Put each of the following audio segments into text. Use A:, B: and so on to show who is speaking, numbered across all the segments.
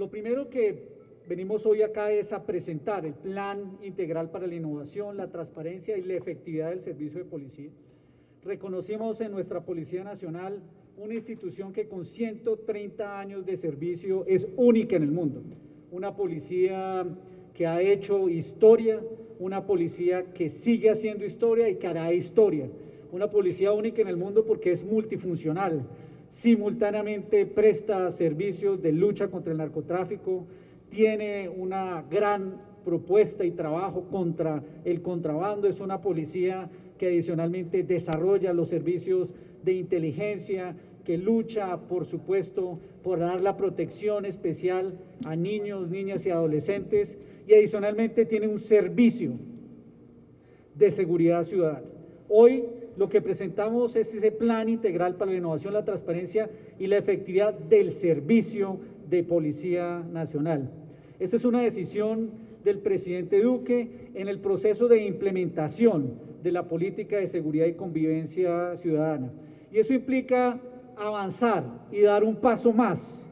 A: Lo primero que venimos hoy acá es a presentar el Plan Integral para la Innovación, la Transparencia y la Efectividad del Servicio de Policía. Reconocimos en nuestra Policía Nacional una institución que con 130 años de servicio es única en el mundo. Una policía que ha hecho historia, una policía que sigue haciendo historia y que hará historia. Una policía única en el mundo porque es multifuncional, simultáneamente presta servicios de lucha contra el narcotráfico, tiene una gran propuesta y trabajo contra el contrabando, es una policía que adicionalmente desarrolla los servicios de inteligencia, que lucha, por supuesto, por dar la protección especial a niños, niñas y adolescentes, y adicionalmente tiene un servicio de seguridad ciudadana. Hoy lo que presentamos es ese plan integral para la innovación, la transparencia y la efectividad del servicio de Policía Nacional. Esta es una decisión del presidente Duque en el proceso de implementación de la política de seguridad y convivencia ciudadana. Y eso implica avanzar y dar un paso más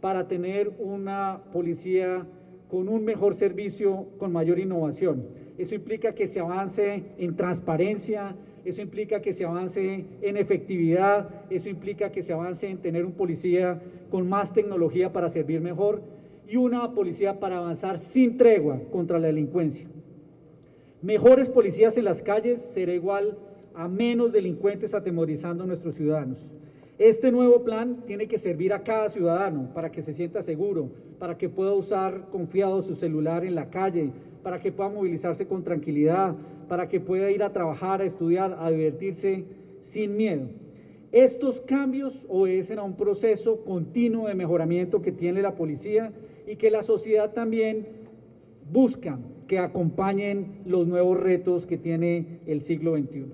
A: para tener una policía con un mejor servicio, con mayor innovación. Eso implica que se avance en transparencia, eso implica que se avance en efectividad, eso implica que se avance en tener un policía con más tecnología para servir mejor y una policía para avanzar sin tregua contra la delincuencia. Mejores policías en las calles será igual a menos delincuentes atemorizando a nuestros ciudadanos. Este nuevo plan tiene que servir a cada ciudadano para que se sienta seguro, para que pueda usar confiado su celular en la calle, para que pueda movilizarse con tranquilidad, para que pueda ir a trabajar, a estudiar, a divertirse sin miedo. Estos cambios obedecen a un proceso continuo de mejoramiento que tiene la policía y que la sociedad también busca que acompañen los nuevos retos que tiene el siglo XXI.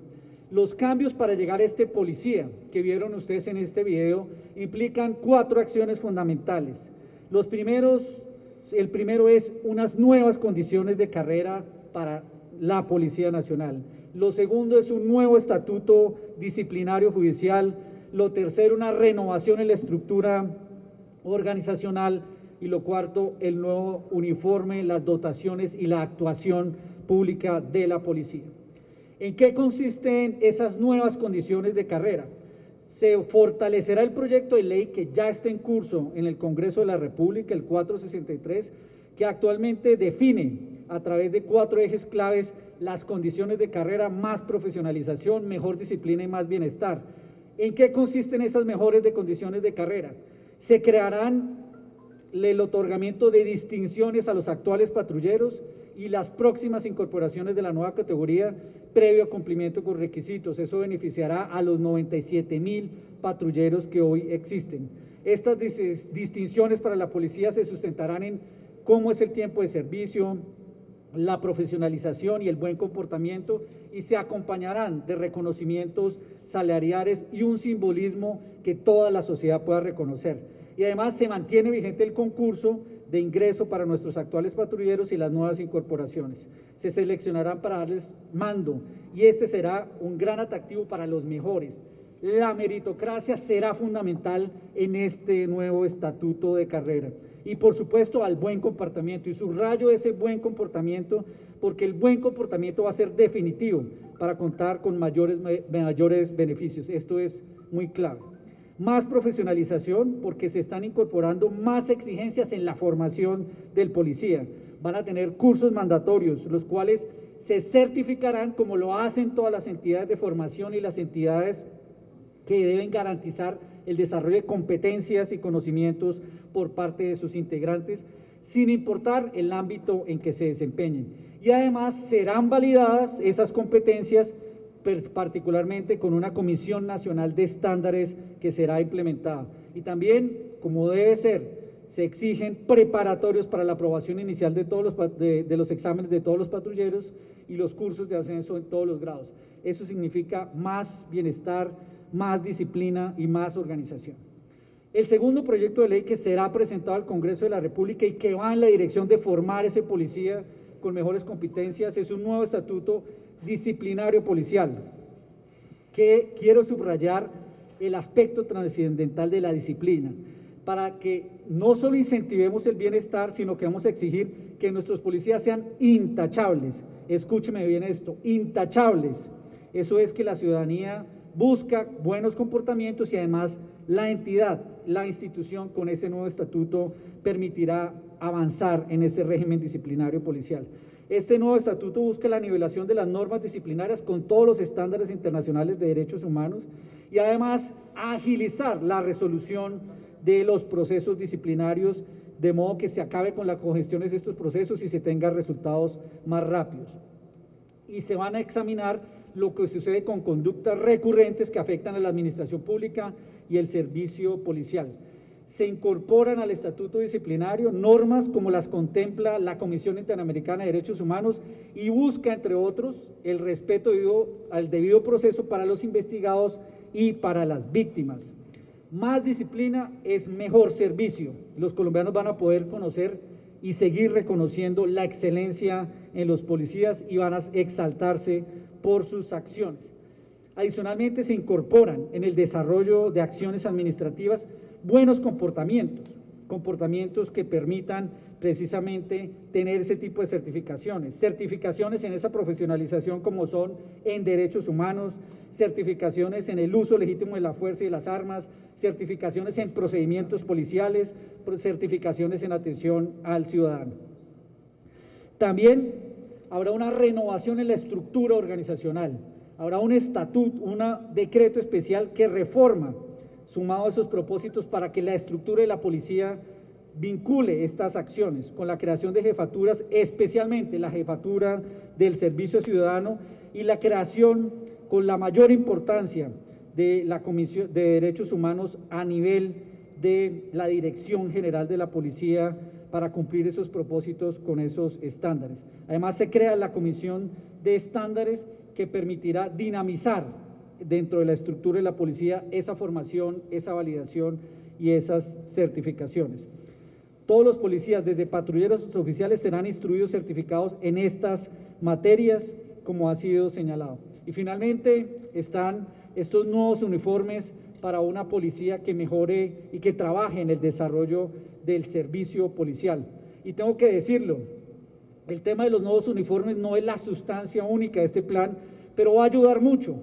A: Los cambios para llegar a este policía que vieron ustedes en este video implican cuatro acciones fundamentales. Los primeros, el primero es unas nuevas condiciones de carrera para la Policía Nacional. Lo segundo es un nuevo estatuto disciplinario judicial. Lo tercero, una renovación en la estructura organizacional. Y lo cuarto, el nuevo uniforme, las dotaciones y la actuación pública de la policía. ¿En qué consisten esas nuevas condiciones de carrera? Se fortalecerá el proyecto de ley que ya está en curso en el Congreso de la República, el 463, que actualmente define a través de cuatro ejes claves las condiciones de carrera, más profesionalización, mejor disciplina y más bienestar. ¿En qué consisten esas mejores de condiciones de carrera? Se crearán el otorgamiento de distinciones a los actuales patrulleros y las próximas incorporaciones de la nueva categoría previo cumplimiento con requisitos. Eso beneficiará a los 97 mil patrulleros que hoy existen. Estas distinciones para la policía se sustentarán en cómo es el tiempo de servicio, la profesionalización y el buen comportamiento y se acompañarán de reconocimientos salariales y un simbolismo que toda la sociedad pueda reconocer. Y además se mantiene vigente el concurso de ingreso para nuestros actuales patrulleros y las nuevas incorporaciones. Se seleccionarán para darles mando y este será un gran atractivo para los mejores. La meritocracia será fundamental en este nuevo estatuto de carrera. Y por supuesto al buen comportamiento. Y subrayo ese buen comportamiento porque el buen comportamiento va a ser definitivo para contar con mayores, mayores beneficios. Esto es muy clave más profesionalización porque se están incorporando más exigencias en la formación del policía. Van a tener cursos mandatorios, los cuales se certificarán como lo hacen todas las entidades de formación y las entidades que deben garantizar el desarrollo de competencias y conocimientos por parte de sus integrantes, sin importar el ámbito en que se desempeñen. Y además serán validadas esas competencias particularmente con una Comisión Nacional de Estándares que será implementada. Y también, como debe ser, se exigen preparatorios para la aprobación inicial de todos los, de, los exámenes de todos los patrulleros y los cursos de ascenso en todos los grados. Eso significa más bienestar, más disciplina y más organización. El segundo proyecto de ley que será presentado al Congreso de la República y que va en la dirección de formar ese policía con mejores competencias es un nuevo estatuto disciplinario policial, que quiero subrayar el aspecto trascendental de la disciplina. para que no solo incentivemos el bienestar, sino que vamos a exigir que nuestros policías sean intachables. Escúcheme bien esto, intachables. Eso es que la ciudadanía busca buenos comportamientos y además la entidad, la institución con ese nuevo estatuto permitirá avanzar en ese régimen disciplinario policial. Este nuevo estatuto busca la nivelación de las normas disciplinarias con todos los estándares internacionales de derechos humanos y además agilizar la resolución de los procesos disciplinarios de modo que se acabe con la congestión de estos procesos y se tengan resultados más rápidos. Y se van a examinar lo que sucede con conductas recurrentes que afectan a la administración pública y el servicio policial se incorporan al estatuto disciplinario normas como las contempla la Comisión Interamericana de Derechos Humanos y busca, entre otros, el respeto al debido proceso para los investigados y para las víctimas. Más disciplina es mejor servicio. Los colombianos van a poder conocer y seguir reconociendo la excelencia en los policías y van a exaltarse por sus acciones. Adicionalmente, se incorporan en el desarrollo de acciones administrativas buenos comportamientos, comportamientos que permitan precisamente tener ese tipo de certificaciones. Certificaciones en esa profesionalización como son en derechos humanos, certificaciones en el uso legítimo de la fuerza y las armas, certificaciones en procedimientos policiales, certificaciones en atención al ciudadano. También habrá una renovación en la estructura organizacional, habrá un estatuto, un decreto especial que reforma sumado a esos propósitos para que la estructura de la policía vincule estas acciones con la creación de jefaturas, especialmente la jefatura del servicio ciudadano y la creación con la mayor importancia de la Comisión de Derechos Humanos a nivel de la Dirección General de la Policía para cumplir esos propósitos con esos estándares. Además, se crea la Comisión de Estándares que permitirá dinamizar dentro de la estructura de la policía esa formación, esa validación y esas certificaciones. Todos los policías, desde patrulleros hasta oficiales, serán instruidos, certificados en estas materias, como ha sido señalado. Y finalmente están estos nuevos uniformes para una policía que mejore y que trabaje en el desarrollo del servicio policial. Y tengo que decirlo, el tema de los nuevos uniformes no es la sustancia única de este plan, pero va a ayudar mucho.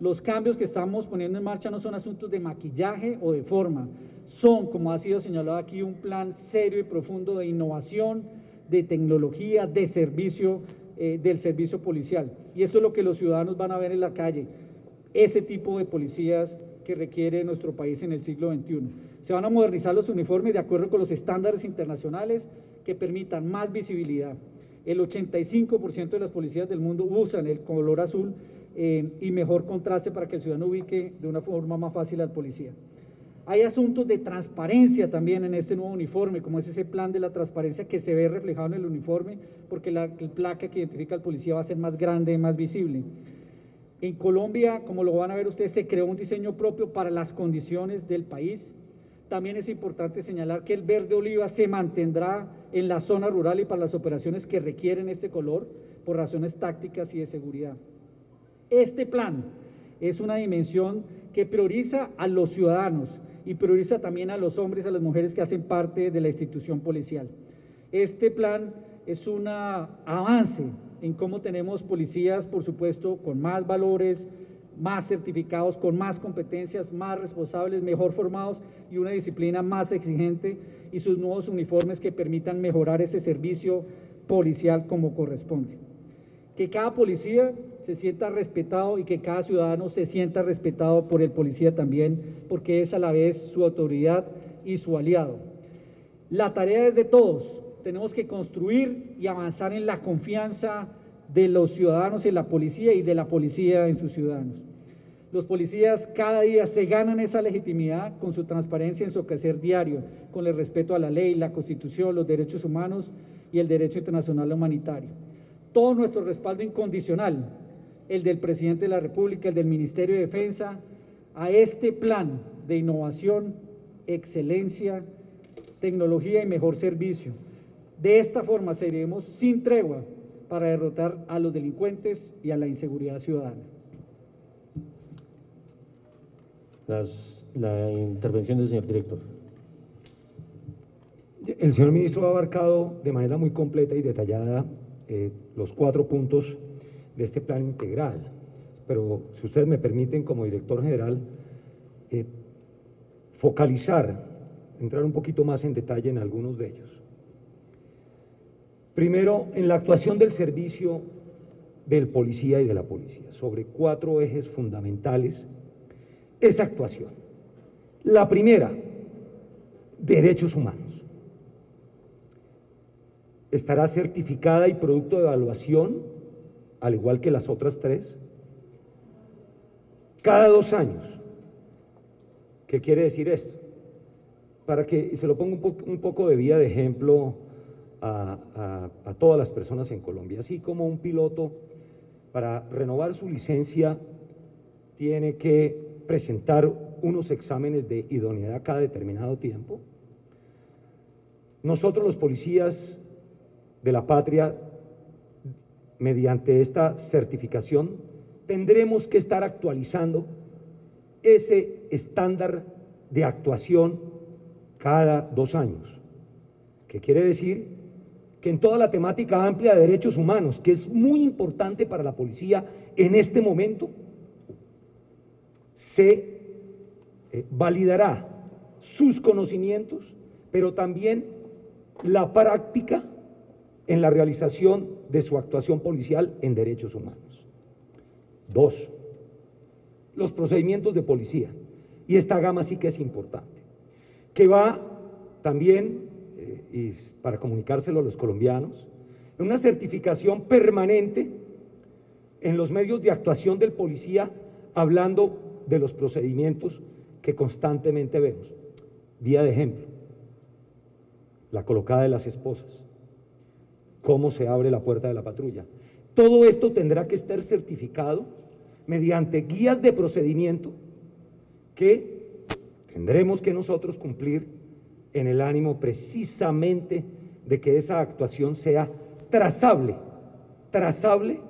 A: Los cambios que estamos poniendo en marcha no son asuntos de maquillaje o de forma, son, como ha sido señalado aquí, un plan serio y profundo de innovación, de tecnología, de servicio, eh, del servicio policial. Y esto es lo que los ciudadanos van a ver en la calle, ese tipo de policías que requiere nuestro país en el siglo XXI. Se van a modernizar los uniformes de acuerdo con los estándares internacionales que permitan más visibilidad. El 85% de las policías del mundo usan el color azul eh, y mejor contraste para que el ciudadano ubique de una forma más fácil al policía. Hay asuntos de transparencia también en este nuevo uniforme, como es ese plan de la transparencia que se ve reflejado en el uniforme, porque la placa que identifica al policía va a ser más grande, más visible. En Colombia, como lo van a ver ustedes, se creó un diseño propio para las condiciones del país. También es importante señalar que el verde oliva se mantendrá en la zona rural y para las operaciones que requieren este color por razones tácticas y de seguridad. Este plan es una dimensión que prioriza a los ciudadanos y prioriza también a los hombres y a las mujeres que hacen parte de la institución policial. Este plan es un avance en cómo tenemos policías, por supuesto, con más valores, más certificados, con más competencias, más responsables, mejor formados y una disciplina más exigente y sus nuevos uniformes que permitan mejorar ese servicio policial como corresponde. Que cada policía se sienta respetado y que cada ciudadano se sienta respetado por el policía también, porque es a la vez su autoridad y su aliado. La tarea es de todos. Tenemos que construir y avanzar en la confianza de los ciudadanos en la policía y de la policía en sus ciudadanos. Los policías cada día se ganan esa legitimidad con su transparencia en su quehacer diario, con el respeto a la ley, la constitución, los derechos humanos y el derecho internacional humanitario. Todo nuestro respaldo incondicional el del presidente de la República, el del Ministerio de Defensa, a este plan de innovación, excelencia, tecnología y mejor servicio. De esta forma seguiremos sin tregua para derrotar a los delincuentes y a la inseguridad ciudadana.
B: la intervención del señor director. El señor ministro ha abarcado de manera muy completa y detallada eh, los cuatro puntos de este plan integral, pero si ustedes me permiten como director general eh, focalizar, entrar un poquito más en detalle en algunos de ellos. Primero, en la actuación del servicio del policía y de la policía, sobre cuatro ejes fundamentales, esa actuación. La primera, derechos humanos. Estará certificada y producto de evaluación, al igual que las otras tres, cada dos años. ¿Qué quiere decir esto? Para que se lo ponga un, poco de vía de ejemplo a, todas las personas en Colombia, así como un piloto para renovar su licencia tiene que presentar unos exámenes de idoneidad cada determinado tiempo. Nosotros los policías de la patria, mediante esta certificación, tendremos que estar actualizando ese estándar de actuación cada dos años. ¿Qué quiere decir? Que en toda la temática amplia de derechos humanos, que es muy importante para la policía en este momento, se eh, validará sus conocimientos, pero también la práctica en la realización de su actuación policial en derechos humanos. Dos, los procedimientos de policía. Y esta gama sí que es importante, que va también, para comunicárselo a los colombianos, una certificación permanente en los medios de actuación del policía, hablando de los procedimientos que constantemente vemos. Vía de ejemplo, la colocada de las esposas, cómo se abre la puerta de la patrulla. Todo esto tendrá que estar certificado mediante guías de procedimiento que tendremos que nosotros cumplir en el ánimo precisamente de que esa actuación sea trazable, trazable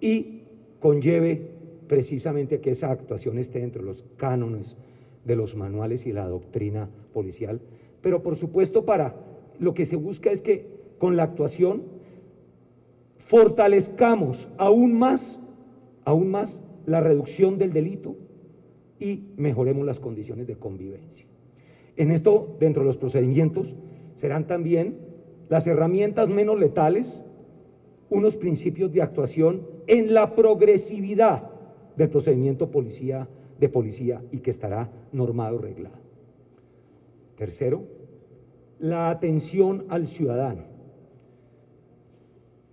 B: y conlleve precisamente que esa actuación esté dentro de los cánones de los manuales y la doctrina policial. Pero por supuesto para lo que se busca es que con la actuación fortalezcamos aún más, aún más la reducción del delito y mejoremos las condiciones de convivencia. En esto, dentro de los procedimientos, serán también las herramientas menos letales, unos principios de actuación en la progresividad del procedimiento policía de policía y que estará normado, reglado. Tercero, la atención al ciudadano.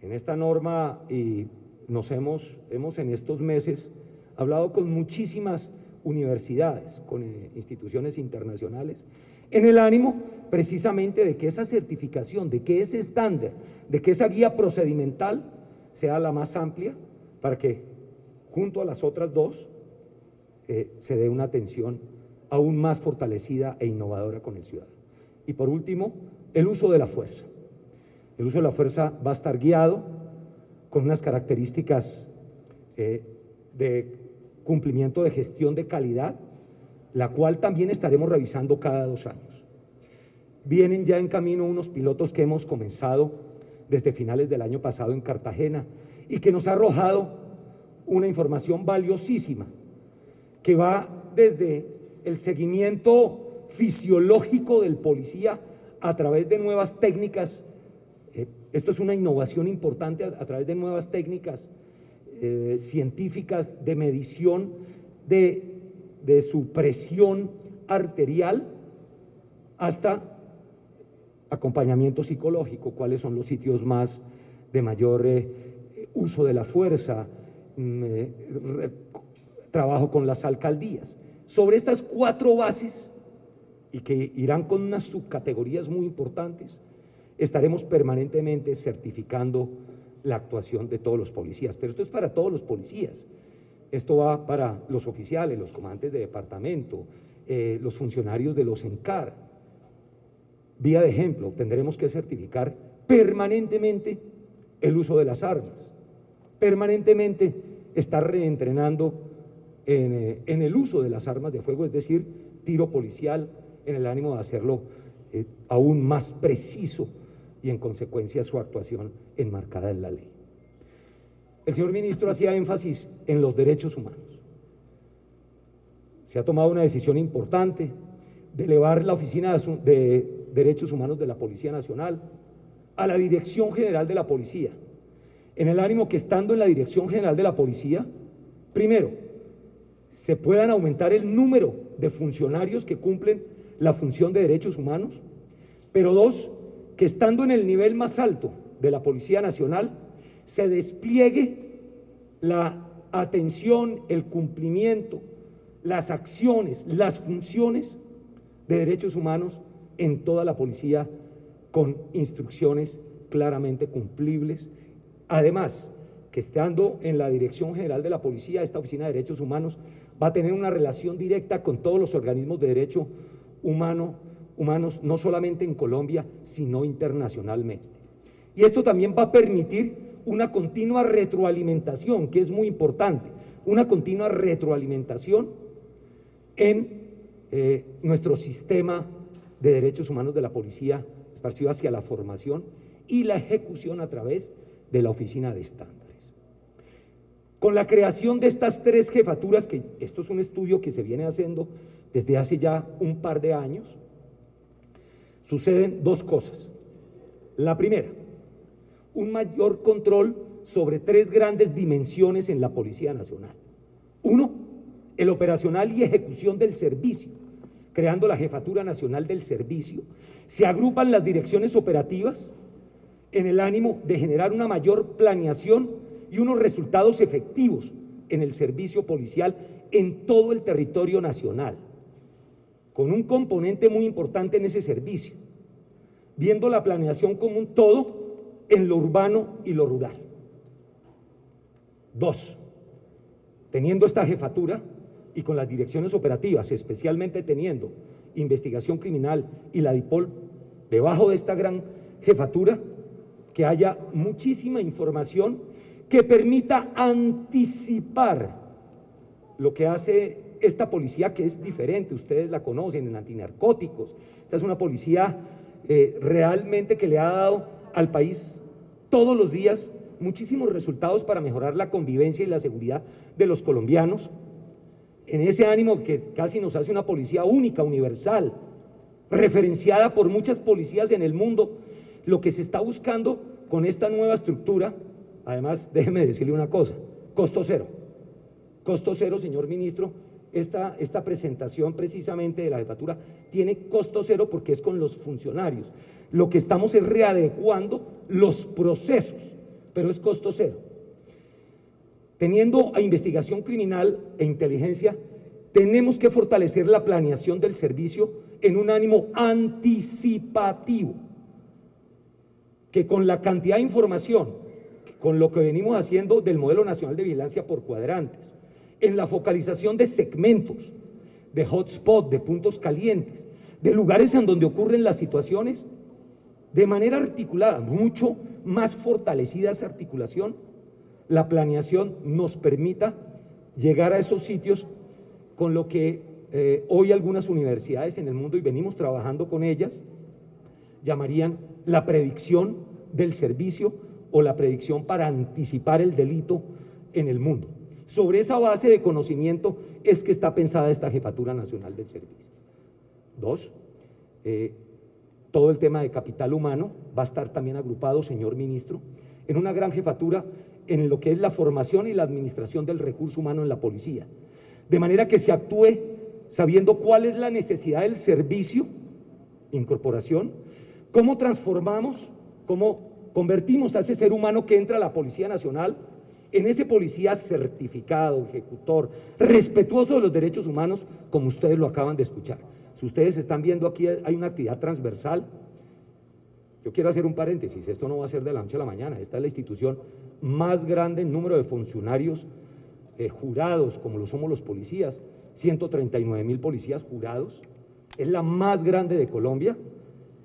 B: En esta norma y nos hemos, hemos en estos meses hablado con muchísimas universidades, con eh, instituciones internacionales, en el ánimo precisamente de que esa certificación, de que ese estándar, de que esa guía procedimental sea la más amplia para que junto a las otras dos eh, se dé una atención aún más fortalecida e innovadora con el ciudadano. Y por último, el uso de la fuerza. El uso de la fuerza va a estar guiado con unas características eh, de cumplimiento de gestión de calidad, la cual también estaremos revisando cada dos años. Vienen ya en camino unos pilotos que hemos comenzado desde finales del año pasado en Cartagena y que nos ha arrojado una información valiosísima que va desde el seguimiento fisiológico del policía a través de nuevas técnicas. Eh, esto es una innovación importante a, través de nuevas técnicas eh, científicas de medición de, de, su presión arterial hasta acompañamiento psicológico, cuáles son los sitios más de mayor eh, uso de la fuerza, mm, trabajo con las alcaldías. Sobre estas cuatro bases, y que irán con unas subcategorías muy importantes, estaremos permanentemente certificando la actuación de todos los policías. Pero esto es para todos los policías. Esto va para los oficiales, los comandantes de departamento, eh, los funcionarios de los ENCAR. Vía de ejemplo, tendremos que certificar permanentemente el uso de las armas, permanentemente estar reentrenando eh, en, el uso de las armas de fuego, es decir, tiro policial en el ánimo de hacerlo eh, aún más preciso y en consecuencia su actuación enmarcada en la ley. El señor ministro hacía énfasis en los derechos humanos. Se ha tomado una decisión importante de elevar la Oficina de Derechos Humanos de la Policía Nacional a la Dirección General de la Policía, en el ánimo que estando en la Dirección General de la Policía, primero, se puedan aumentar el número de funcionarios que cumplen la función de derechos humanos, pero dos, que estando en el nivel más alto de la Policía Nacional, se despliegue la atención, el cumplimiento, las acciones, las funciones de derechos humanos en toda la policía con instrucciones claramente cumplibles. Además, que estando en la Dirección General de la Policía, esta Oficina de Derechos Humanos va a tener una relación directa con todos los organismos de derecho humano, humanos, no solamente en Colombia, sino internacionalmente. Y esto también va a permitir una continua retroalimentación, que es muy importante, una continua retroalimentación en eh, nuestro sistema de derechos humanos de la policía, esparcido hacia la formación y la ejecución a través de la oficina de estándares. Con la creación de estas tres jefaturas, que esto es un estudio que se viene haciendo desde hace ya un par de años, suceden dos cosas. La primera, un mayor control sobre tres grandes dimensiones en la Policía Nacional. Uno, el operacional y ejecución del servicio, creando la Jefatura Nacional del Servicio. Se agrupan las direcciones operativas en el ánimo de generar una mayor planeación y unos resultados efectivos en el servicio policial en todo el territorio nacional, con un componente muy importante en ese servicio, viendo la planeación como un todo en lo urbano y lo rural. Dos, teniendo esta jefatura y con las direcciones operativas, especialmente teniendo investigación criminal y la DIPOL, debajo de esta gran jefatura, que haya muchísima información que permita anticipar lo que hace esta policía que es diferente, ustedes la conocen en antinarcóticos, esta es una policía eh, realmente que le ha dado al país todos los días muchísimos resultados para mejorar la convivencia y la seguridad de los colombianos, en ese ánimo que casi nos hace una policía única, universal, referenciada por muchas policías en el mundo, lo que se está buscando con esta nueva estructura, además déjeme decirle una cosa, costo cero, costo cero, señor ministro, esta, esta presentación precisamente de la jefatura tiene costo cero porque es con los funcionarios. Lo que estamos es readecuando los procesos, pero es costo cero. Teniendo a investigación criminal e inteligencia, tenemos que fortalecer la planeación del servicio en un ánimo anticipativo, que con la cantidad de información, con lo que venimos haciendo del modelo nacional de vigilancia por cuadrantes, en la focalización de segmentos, de hotspot, de puntos calientes, de lugares en donde ocurren las situaciones, de manera articulada, mucho más fortalecida esa articulación, la planeación nos permita llegar a esos sitios con lo que eh, hoy algunas universidades en el mundo, y venimos trabajando con ellas, llamarían la predicción del servicio o la predicción para anticipar el delito en el mundo. Sobre esa base de conocimiento es que está pensada esta Jefatura Nacional del Servicio. Dos, eh, todo el tema de capital humano va a estar también agrupado, señor ministro, en una gran jefatura en lo que es la formación y la administración del recurso humano en la policía. De manera que se actúe sabiendo cuál es la necesidad del servicio, incorporación, cómo transformamos, cómo convertimos a ese ser humano que entra a la Policía Nacional en ese policía certificado, ejecutor, respetuoso de los derechos humanos, como ustedes lo acaban de escuchar. Si ustedes están viendo aquí, hay una actividad transversal. Yo quiero hacer un paréntesis, esto no va a ser de la noche a la mañana, esta es la institución más grande en número de funcionarios eh, jurados, como lo somos los policías, 139 mil policías jurados, es la más grande de Colombia.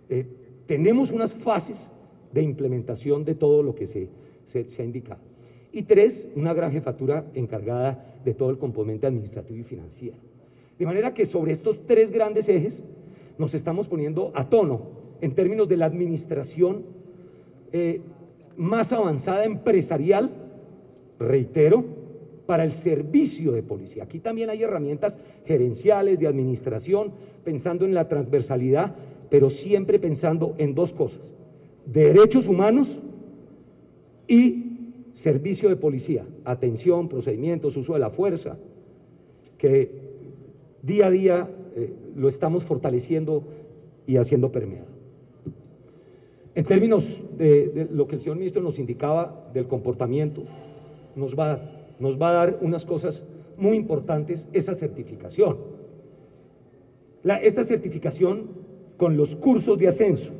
B: Eh, tenemos unas fases de implementación de todo lo que se, se ha indicado. Y tres, una gran jefatura encargada de todo el componente administrativo y financiero. De manera que sobre estos tres grandes ejes nos estamos poniendo a tono en términos de la administración eh, más avanzada empresarial, reitero, para el servicio de policía. Aquí también hay herramientas gerenciales de administración, pensando en la transversalidad, pero siempre pensando en dos cosas, derechos humanos y servicio de policía, atención, procedimientos, uso de la fuerza, que día a día eh, lo estamos fortaleciendo y haciendo permeado. En términos de, lo que el señor ministro nos indicaba del comportamiento, nos va, nos va a dar unas cosas muy importantes esa certificación. esta certificación con los cursos de ascenso,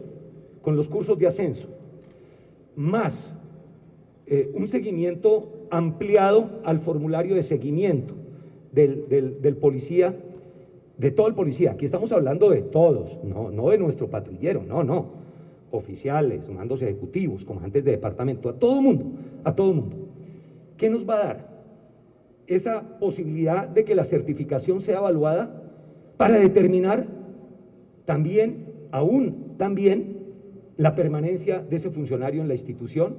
B: con los cursos de ascenso, más eh, un seguimiento ampliado al formulario de seguimiento del, del policía, de todo el policía. Aquí estamos hablando de todos, no, no de nuestro patrullero, no, no oficiales, mandos ejecutivos, comandantes de departamento, a todo mundo, a todo mundo. ¿Qué nos va a dar? Esa posibilidad de que la certificación sea evaluada para determinar también, aún también, la permanencia de ese funcionario en la institución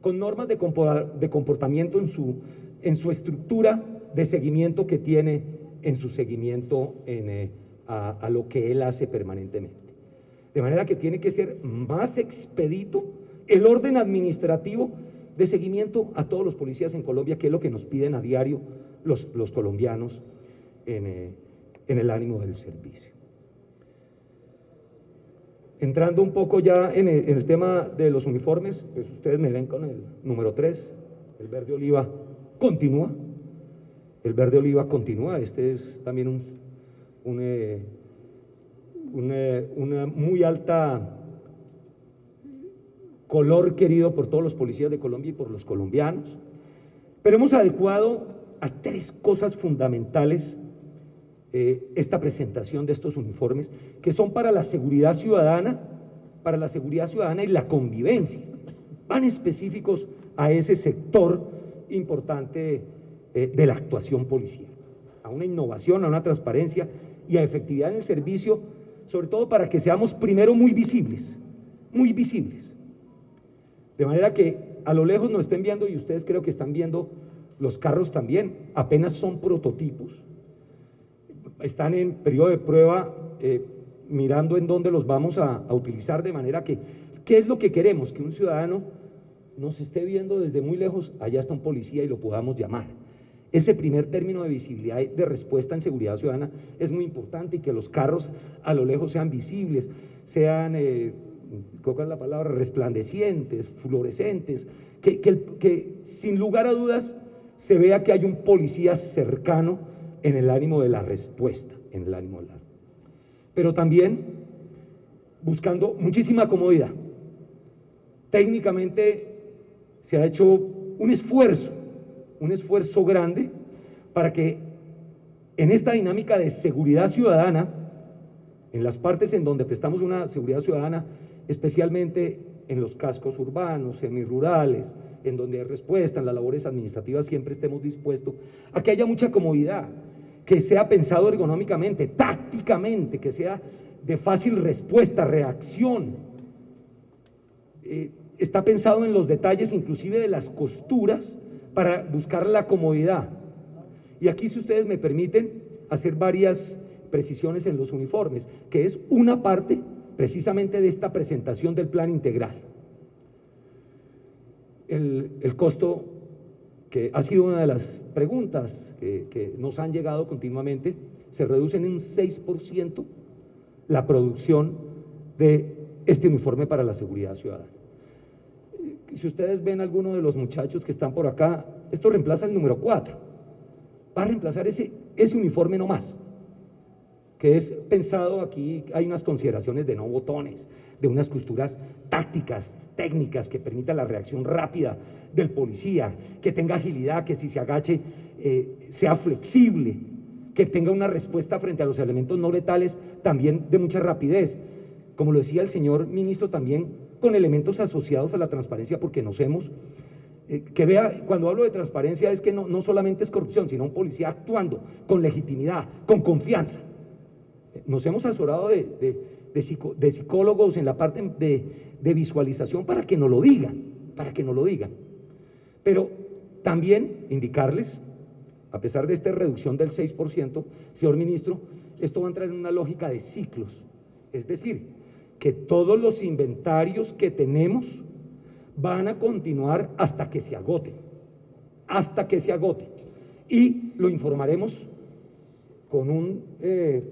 B: con normas de comportamiento en su, estructura de seguimiento que tiene en su seguimiento en, eh, a lo que él hace permanentemente. De manera que tiene que ser más expedito el orden administrativo de seguimiento a todos los policías en Colombia, que es lo que nos piden a diario los, colombianos eh, en, el ánimo del servicio. Entrando un poco ya en el, tema de los uniformes, pues ustedes me ven con el número 3, el verde oliva continúa, el verde oliva continúa, este es también un, un eh, una, muy alta color querido por todos los policías de Colombia y por los colombianos, pero hemos adecuado a tres cosas fundamentales eh, esta presentación de estos uniformes, que son para la seguridad ciudadana, para la seguridad ciudadana y la convivencia, van específicos a ese sector importante eh, de la actuación policial, a una innovación, a una transparencia y a efectividad en el servicio sobre todo para que seamos primero muy visibles, muy visibles. De manera que a lo lejos nos estén viendo y ustedes creo que están viendo los carros también, apenas son prototipos, están en periodo de prueba eh, mirando en dónde los vamos a, utilizar de manera que, ¿qué es lo que queremos? Que un ciudadano nos esté viendo desde muy lejos, allá está un policía y lo podamos llamar. Ese primer término de visibilidad de respuesta en seguridad ciudadana es muy importante y que los carros a lo lejos sean visibles, sean, eh, ¿cuál es la palabra? Resplandecientes, fluorescentes, que, sin lugar a dudas se vea que hay un policía cercano en el ánimo de la respuesta, en el ánimo de la... Pero también buscando muchísima comodidad. Técnicamente se ha hecho un esfuerzo un esfuerzo grande para que en esta dinámica de seguridad ciudadana, en las partes en donde prestamos una seguridad ciudadana, especialmente en los cascos urbanos, semirurales, en donde hay respuesta, en las labores administrativas, siempre estemos dispuestos a que haya mucha comodidad, que sea pensado ergonómicamente, tácticamente, que sea de fácil respuesta, reacción. Eh, está pensado en los detalles inclusive de las costuras para buscar la comodidad. Y aquí, si ustedes me permiten, hacer varias precisiones en los uniformes, que es una parte precisamente de esta presentación del plan integral. El, costo, que ha sido una de las preguntas que, nos han llegado continuamente, se reduce en un 6% la producción de este uniforme para la seguridad ciudadana si ustedes ven alguno de los muchachos que están por acá, esto reemplaza el número 4. Va a reemplazar ese, ese uniforme no más, que es pensado aquí, hay unas consideraciones de no botones, de unas costuras tácticas, técnicas que permitan la reacción rápida del policía, que tenga agilidad, que si se agache eh, sea flexible, que tenga una respuesta frente a los elementos no letales también de mucha rapidez. Como lo decía el señor ministro también, con elementos asociados a la transparencia porque nos hemos... Eh, que vea, cuando hablo de transparencia es que no, no solamente es corrupción, sino un policía actuando con legitimidad, con confianza. Nos hemos asesorado de, de, psicólogos en la parte de, visualización para que nos lo digan, para que nos lo digan. Pero también indicarles, a pesar de esta reducción del 6%, señor ministro, esto va a entrar en una lógica de ciclos. Es decir, que todos los inventarios que tenemos van a continuar hasta que se agoten, hasta que se agoten. Y lo informaremos con un eh,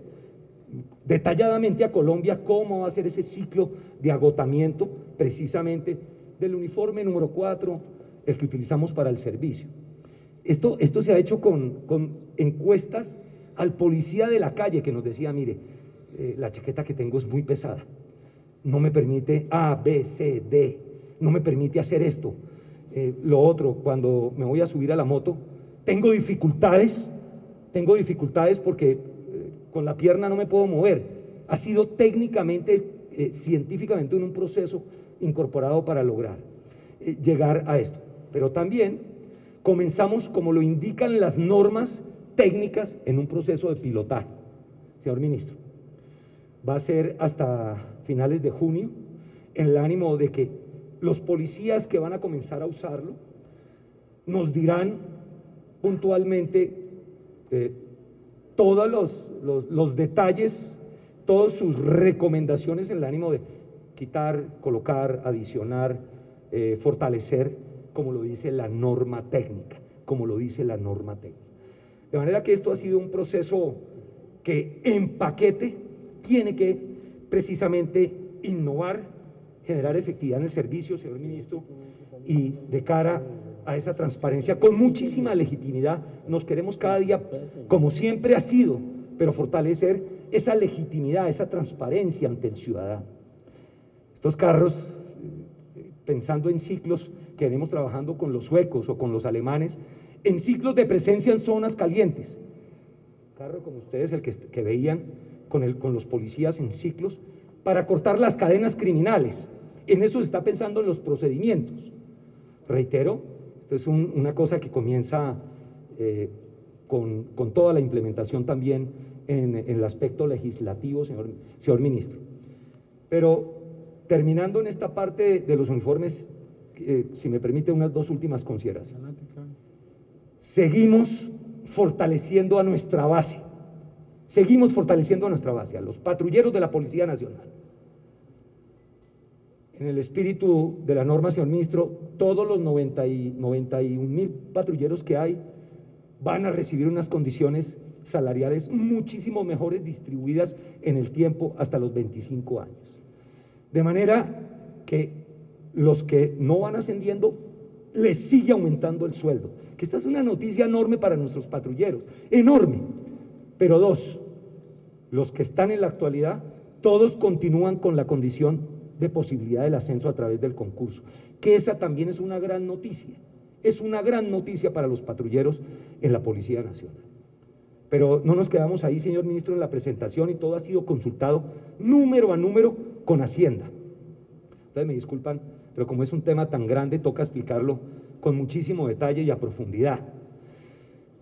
B: detalladamente a Colombia cómo va a ser ese ciclo de agotamiento precisamente del uniforme número 4, el que utilizamos para el servicio. Esto, esto se ha hecho con, encuestas al policía de la calle que nos decía, mire, eh, la chaqueta que tengo es muy pesada, no me permite A, B, C, D, no me permite hacer esto. Eh, lo otro, cuando me voy a subir a la moto, tengo dificultades, tengo dificultades porque con la pierna no me puedo mover. Ha sido técnicamente, eh, científicamente, un proceso incorporado para lograr eh, llegar a esto. Pero también comenzamos, como lo indican las normas técnicas, en un proceso de pilotaje. Señor ministro, va a ser hasta finales de junio, en el ánimo de que los policías que van a comenzar a usarlo nos dirán puntualmente eh, todos los, detalles, todas sus recomendaciones en el ánimo de quitar, colocar, adicionar, eh, fortalecer, como lo dice la norma técnica, como lo dice la norma técnica. De manera que esto ha sido un proceso que en paquete tiene que precisamente innovar, generar efectividad en el servicio, señor ministro, y de cara a esa transparencia con muchísima legitimidad. Nos queremos cada día, como siempre ha sido, pero fortalecer esa legitimidad, esa transparencia ante el ciudadano. Estos carros, pensando en ciclos que venimos trabajando con los suecos o con los alemanes, en ciclos de presencia en zonas calientes. Carro como ustedes, el que, veían con, con los policías en ciclos, para cortar las cadenas criminales. En eso se está pensando en los procedimientos. Reitero, esto es una cosa que comienza eh, con, toda la implementación también en, el aspecto legislativo, señor, señor, ministro. Pero terminando en esta parte de, los uniformes, eh, si me permite unas dos últimas consideraciones. Seguimos fortaleciendo a nuestra base, seguimos fortaleciendo a nuestra base, a los patrulleros de la Policía Nacional en el espíritu de la norma, señor ministro, todos los 90 y 91 mil patrulleros que hay van a recibir unas condiciones salariales muchísimo mejores distribuidas en el tiempo hasta los 25 años. De manera que los que no van ascendiendo les sigue aumentando el sueldo. Que esta es una noticia enorme para nuestros patrulleros, enorme. Pero dos, los que están en la actualidad, todos continúan con la condición de posibilidad del ascenso a través del concurso, que esa también es una gran noticia, es una gran noticia para los patrulleros en la Policía Nacional. Pero no nos quedamos ahí, señor ministro, en la presentación y todo ha sido consultado número a número con Hacienda. Ustedes me disculpan, pero como es un tema tan grande, toca explicarlo con muchísimo detalle y a profundidad.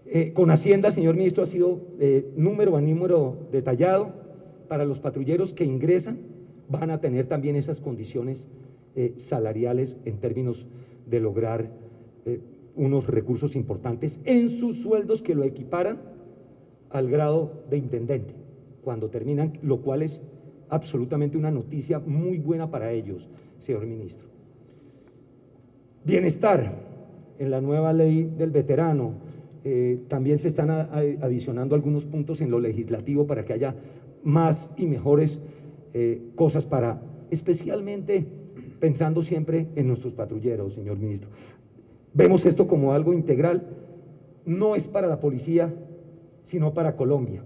B: Eh, con Hacienda, señor ministro, ha sido eh, número a número detallado para los patrulleros que ingresan van a tener también esas condiciones eh, salariales en términos de lograr eh, unos recursos importantes en sus sueldos que lo equiparan al grado de intendente cuando terminan, lo cual es absolutamente una noticia muy buena para ellos, señor ministro. Bienestar en la nueva ley del veterano. Eh, también se están adicionando algunos puntos en lo legislativo para que haya más y mejores eh, cosas para, especialmente pensando siempre en nuestros patrulleros, señor ministro. Vemos esto como algo integral, no es para la policía, sino para Colombia.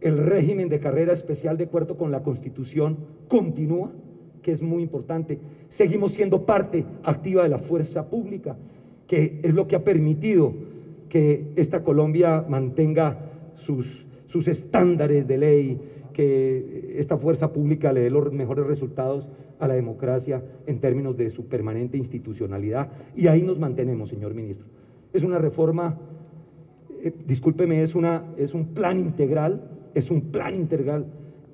B: El régimen de carrera especial de acuerdo con la Constitución continúa, que es muy importante. Seguimos siendo parte activa de la fuerza pública, que es lo que ha permitido que esta Colombia mantenga sus, sus estándares de ley, que esta fuerza pública le dé los mejores resultados a la democracia en términos de su permanente institucionalidad. Y ahí nos mantenemos, señor ministro. Es una reforma, eh, discúlpeme, es, una, es un plan integral es un plan integral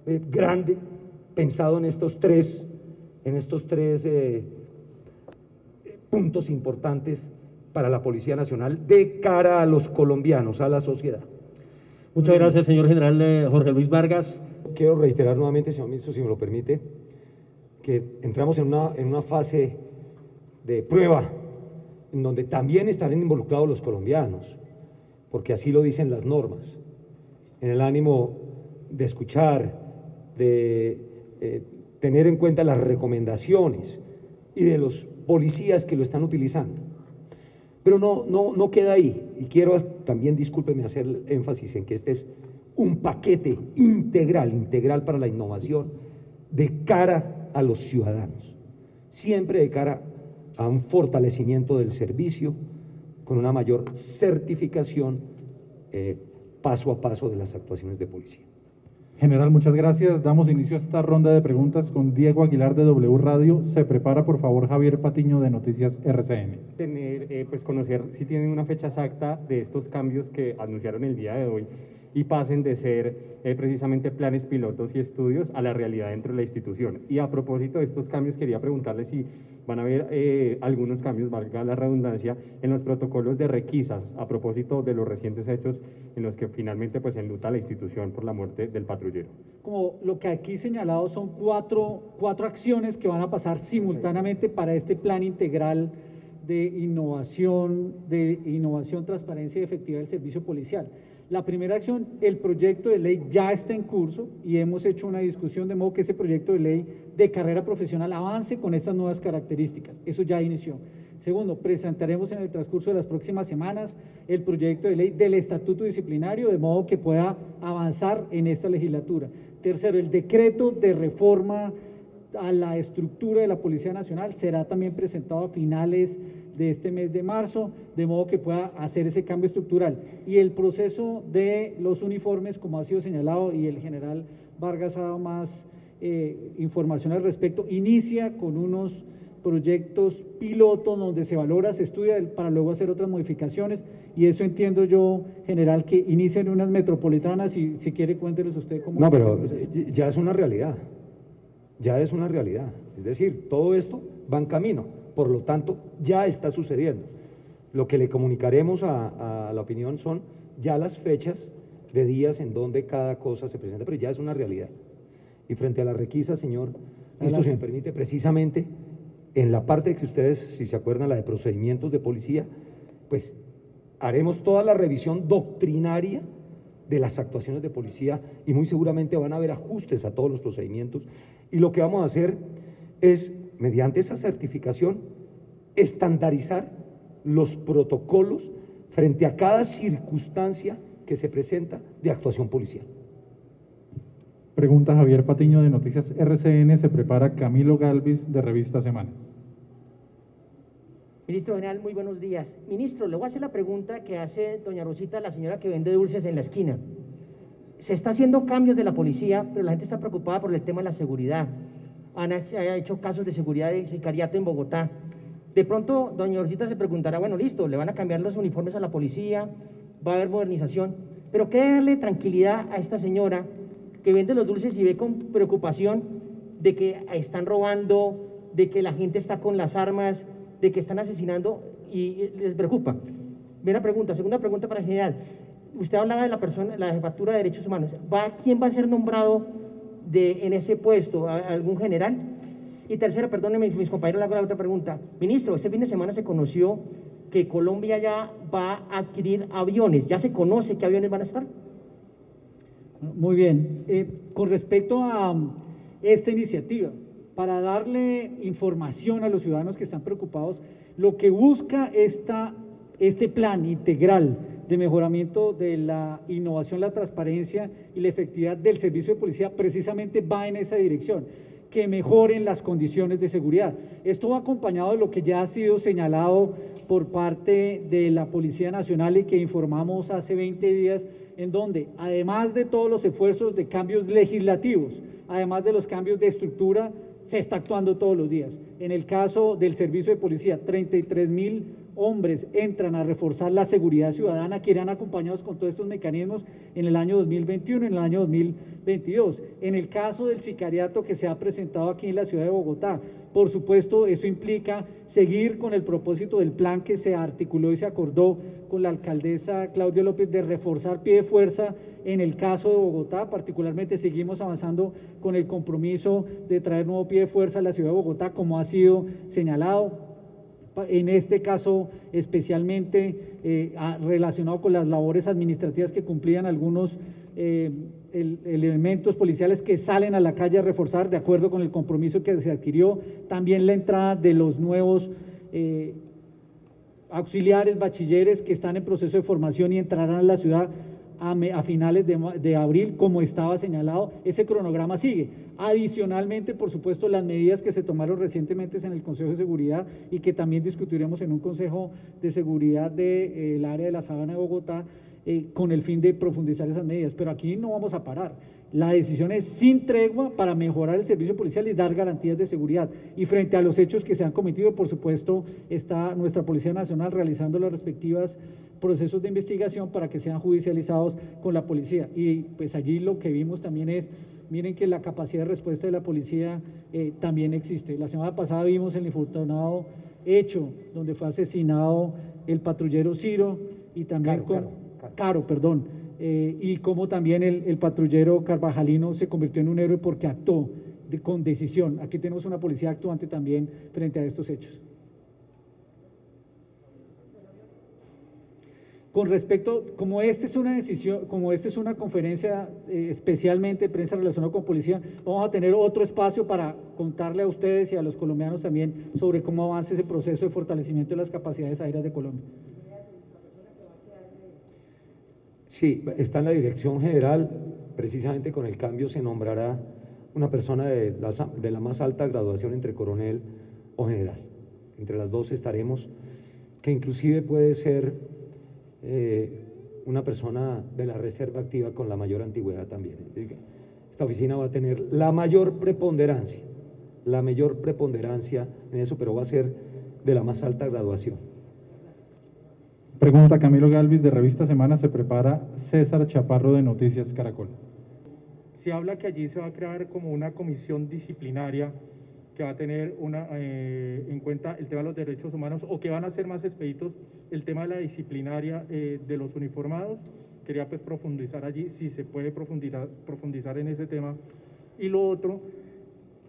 B: eh, grande pensado en estos tres, en estos tres eh, puntos importantes para la Policía Nacional de cara a los colombianos, a la sociedad.
C: Muchas gracias, señor general eh, Jorge Luis Vargas.
B: Quiero reiterar nuevamente, señor ministro, si me lo permite, que entramos en una, en una fase de prueba en donde también estarán involucrados los colombianos, porque así lo dicen las normas, en el ánimo de escuchar, de eh, tener en cuenta las recomendaciones y de los policías que lo están utilizando. Pero no, no, no queda ahí, y quiero también, discúlpeme, hacer énfasis en que este es un paquete integral, integral para la innovación de cara a los ciudadanos, siempre de cara a un fortalecimiento del servicio con una mayor certificación eh, paso a paso de las actuaciones de policía.
D: General, muchas gracias. Damos inicio a esta ronda de preguntas con Diego Aguilar de W Radio. Se prepara, por favor, Javier Patiño de Noticias RCN.
E: Eh, pues conocer si tienen una fecha exacta de estos cambios que anunciaron el día de hoy y pasen de ser eh, precisamente planes pilotos y estudios a la realidad dentro de la institución. Y a propósito de estos cambios, quería preguntarles si van a haber eh, algunos cambios, valga la redundancia, en los protocolos de requisas, a propósito de los recientes hechos en los que finalmente pues enluta la institución por la muerte del patrullero.
A: Como lo que aquí señalado son cuatro, cuatro acciones que van a pasar simultáneamente para este plan integral de innovación, de innovación, transparencia y efectividad del servicio policial. La primera acción, el proyecto de ley ya está en curso y hemos hecho una discusión de modo que ese proyecto de ley de carrera profesional avance con estas nuevas características. Eso ya inició. Segundo, presentaremos en el transcurso de las próximas semanas el proyecto de ley del estatuto disciplinario de modo que pueda avanzar en esta legislatura. Tercero, el decreto de reforma a la estructura de la Policía Nacional será también presentado a finales de este mes de marzo, de modo que pueda hacer ese cambio estructural. Y el proceso de los uniformes, como ha sido señalado, y el general Vargas ha dado más eh, información al respecto, inicia con unos proyectos pilotos donde se valora, se estudia para luego hacer otras modificaciones. Y eso entiendo yo, general, que inician unas metropolitanas y si quiere cuénteles usted cómo...
B: No, pero ya es una realidad, ya es una realidad. Es decir, todo esto va en camino. Por lo tanto, ya está sucediendo. Lo que le comunicaremos a, la opinión son ya las fechas de días en donde cada cosa se presenta, pero ya es una realidad. Y frente a la requisa, señor esto se me permite, precisamente en la parte que ustedes, si se acuerdan, la de procedimientos de policía, pues haremos toda la revisión doctrinaria de las actuaciones de policía y muy seguramente van a haber ajustes a todos los procedimientos. Y lo que vamos a hacer es mediante esa certificación, estandarizar los protocolos frente a cada circunstancia que se presenta de actuación policial.
D: Pregunta Javier Patiño de Noticias RCN, se prepara Camilo Galvis de Revista Semana.
F: Ministro General, muy buenos días. Ministro, le voy a hacer la pregunta que hace doña Rosita, la señora que vende dulces en la esquina. Se está haciendo cambios de la policía, pero la gente está preocupada por el tema de la seguridad han hecho casos de seguridad de sicariato en Bogotá. De pronto, doña Orcita se preguntará, bueno, listo, le van a cambiar los uniformes a la policía, va a haber modernización, pero ¿qué darle tranquilidad a esta señora que vende los dulces y ve con preocupación de que están robando, de que la gente está con las armas, de que están asesinando y les preocupa? Primera pregunta. Segunda pregunta para el general. Usted hablaba de la persona, la jefatura de derechos humanos. ¿Va, ¿Quién va a ser nombrado en ese puesto, algún general? Y tercero, perdónenme, mis compañeros, le hago la otra pregunta. Ministro, este fin de semana se conoció que Colombia ya va a adquirir aviones. ¿Ya se conoce qué aviones van a estar?
A: Muy bien. Eh, con respecto a esta iniciativa, para darle información a los ciudadanos que están preocupados, lo que busca este plan integral de mejoramiento de la innovación, la transparencia y la efectividad del servicio de policía precisamente va en esa dirección que mejoren las condiciones de seguridad. Esto va acompañado de lo que ya ha sido señalado por parte de la Policía Nacional y que informamos hace 20 días, en donde, además de todos los esfuerzos de cambios legislativos, además de los cambios de estructura, se está actuando todos los días. En el caso del servicio de policía, 33 mil hombres entran a reforzar la seguridad ciudadana, que irán acompañados con todos estos mecanismos en el año 2021, en el año 2022. En el caso del sicariato que se ha presentado aquí en la ciudad de Bogotá, por supuesto, eso implica seguir con el propósito del plan que se articuló y se acordó con la alcaldesa Claudia López de reforzar pie de fuerza en el caso de Bogotá. Particularmente seguimos avanzando con el compromiso de traer nuevo pie de fuerza a la ciudad de Bogotá, como ha sido señalado en este caso especialmente eh, relacionado con las labores administrativas que cumplían algunos eh, elementos policiales que salen a la calle a reforzar de acuerdo con el compromiso que se adquirió, también la entrada de los nuevos eh, auxiliares, bachilleres que están en proceso de formación y entrarán a la ciudad a, finales de, abril, como estaba señalado. Ese cronograma sigue. Adicionalmente, por supuesto, las medidas que se tomaron recientemente en el Consejo de Seguridad y que también discutiremos en un Consejo de Seguridad del área de la Sabana de Bogotá, eh, con el fin de profundizar esas medidas. Pero aquí no vamos a parar. La decisión es sin tregua para mejorar el servicio policial y dar garantías de seguridad. Y frente a los hechos que se han cometido, por supuesto, está nuestra Policía Nacional realizando las respectivas procesos de investigación para que sean judicializados con la policía. Y pues allí lo que vimos también es, miren que la capacidad de respuesta de la policía eh, también existe. La semana pasada vimos el infortunado hecho donde fue asesinado el patrullero Ciro y también con Caro, perdón, eh, y cómo también el, patrullero carvajalino se convirtió en un héroe porque actuó con decisión. Aquí tenemos una policía actuante también frente a estos hechos. Con respecto, como esta es una decisión, como esta es una conferencia eh, especialmente de prensa relacionada con policía, vamos a tener otro espacio para contarle a ustedes y a los colombianos también sobre cómo avanza ese proceso de fortalecimiento de las capacidades aéreas de Colombia.
B: Sí, está en la dirección general, precisamente con el cambio se nombrará una persona de la, de la más alta graduación entre coronel o general. Entre las dos estaremos, que inclusive puede ser eh, una persona de la reserva activa con la mayor antigüedad también. Esta oficina va a tener la mayor preponderancia, la mayor preponderancia en eso, pero va a ser de la más alta graduación.
D: Pregunta Camilo Galvis de Revista Semana, se prepara César Chaparro de Noticias Caracol.
G: Se habla que allí se va a crear como una comisión disciplinaria que va a tener una, eh, en cuenta el tema de los derechos humanos o que van a ser más expeditos el tema de la disciplinaria eh, de los uniformados. Quería pues profundizar allí, si se puede profundizar, profundizar en ese tema. Y lo otro,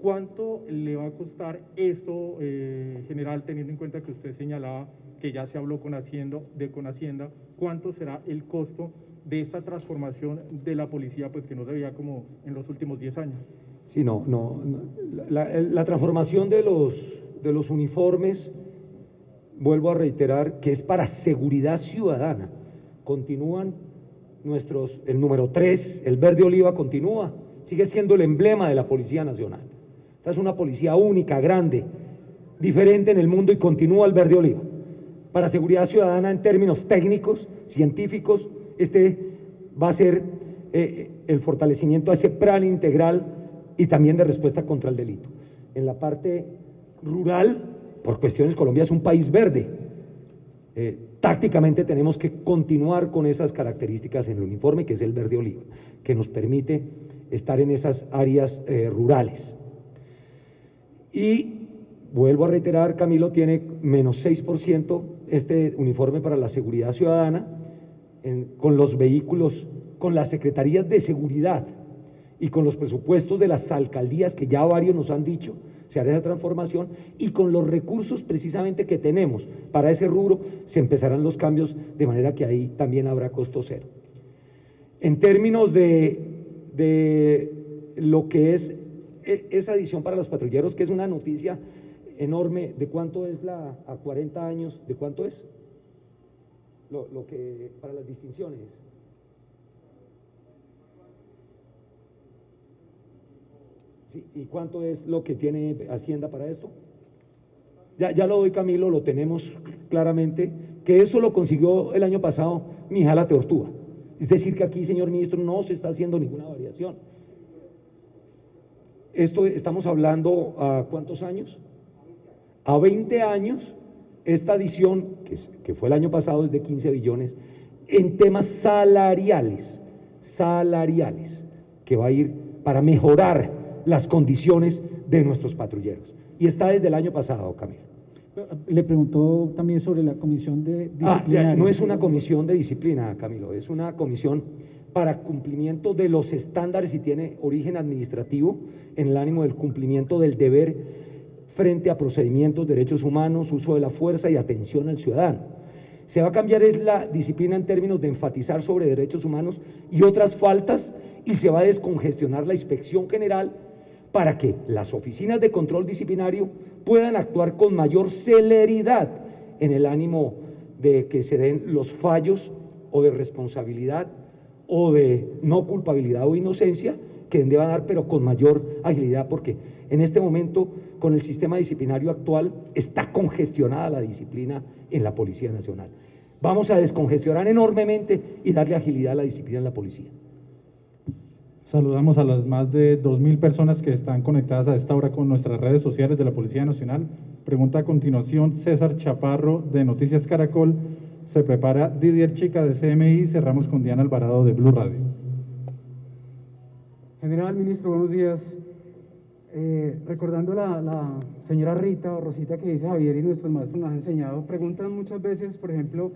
G: ¿cuánto le va a costar esto, eh, general, teniendo en cuenta que usted señalaba que ya se habló con Hacienda, de con Hacienda, cuánto será el costo de esta transformación de la policía, pues que no se veía como en los últimos 10 años.
B: Sí, no, no, la, transformación de los, de los uniformes, vuelvo a reiterar, que es para seguridad ciudadana. Continúan nuestros, el número 3, el verde oliva continúa, sigue siendo el emblema de la Policía Nacional. Esta es una policía única, grande, diferente en el mundo y continúa el verde oliva para seguridad ciudadana en términos técnicos, científicos, este va a ser eh, el fortalecimiento a ese plan integral y también de respuesta contra el delito. En la parte rural, por cuestiones, Colombia es un país verde. Eh, tácticamente tenemos que continuar con esas características en el uniforme, que es el verde oliva, que nos permite estar en esas áreas eh, rurales. Y vuelvo a reiterar, Camilo tiene menos 6% este uniforme para la seguridad ciudadana con los vehículos, con las secretarías de seguridad y con los presupuestos de las alcaldías que ya varios nos han dicho, se hará esa transformación y con los recursos precisamente que tenemos para ese rubro se empezarán los cambios de manera que ahí también habrá costo cero. En términos de, de lo que es e, esa adición para los patrulleros, que es una noticia enorme de cuánto es la a 40 años, de cuánto es lo, que para las distinciones. ¿Y cuánto es lo que tiene Hacienda para esto? Ya, ya, lo doy Camilo, lo tenemos claramente, que eso lo consiguió el año pasado Mijala Teortúa. Es decir, que aquí, señor ministro, no se está haciendo ninguna variación. Esto estamos hablando a cuántos años? A 20 años Esta adición, que, fue el año pasado, es de 15 billones, en temas salariales, salariales, que va a ir para mejorar las condiciones de nuestros patrulleros. Y está desde el año pasado, Camilo.
A: Le preguntó también sobre la comisión de
B: Ah,
A: disciplinaria.
B: ya, no es una comisión de disciplina, Camilo, es una comisión para cumplimiento de los estándares y tiene origen administrativo en el ánimo del cumplimiento del deber frente a procedimientos, derechos humanos, uso de la fuerza y atención al ciudadano. Se va a cambiar es la disciplina en términos de enfatizar sobre derechos humanos y otras faltas y se va a descongestionar la inspección general para que las oficinas de control disciplinario puedan actuar con mayor celeridad en el ánimo de que se den los fallos o de responsabilidad o de no culpabilidad o inocencia que deban dar, pero con mayor agilidad, porque en este momento, con el sistema disciplinario actual, está congestionada la disciplina en la Policía Nacional. Vamos a descongestionar enormemente y darle agilidad a la disciplina en la policía.
D: Saludamos a las más de 2.000 personas que están conectadas a esta hora con nuestras redes sociales de la Policía Nacional. Pregunta a continuación César Chaparro de Noticias Caracol. Se prepara Didier Chica de CMI. Cerramos con Diana Alvarado de Blue Radio.
H: General, ministro, buenos días. Eh, recordando la, señora Rita o Rosita que dice Javier y nuestros maestros nos han enseñado, preguntan muchas veces, por ejemplo,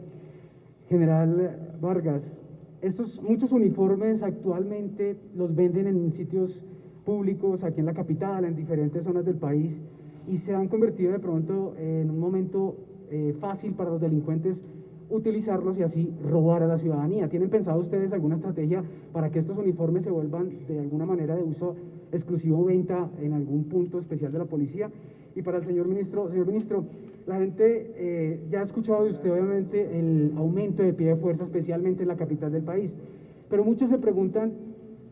H: General Vargas, estos muchos uniformes actualmente los venden en sitios públicos aquí en la capital, en diferentes zonas del país, y se han convertido de pronto en un momento eh, fácil para los delincuentes utilizarlos y así robar a la ciudadanía. ¿Tienen pensado ustedes alguna estrategia para que estos uniformes se vuelvan de alguna manera de uso exclusivo venta en algún punto especial de la policía? Y para el señor ministro, señor ministro, la gente eh, ya ha escuchado de usted obviamente el aumento de pie de fuerza, especialmente en la capital del país, pero muchos se preguntan,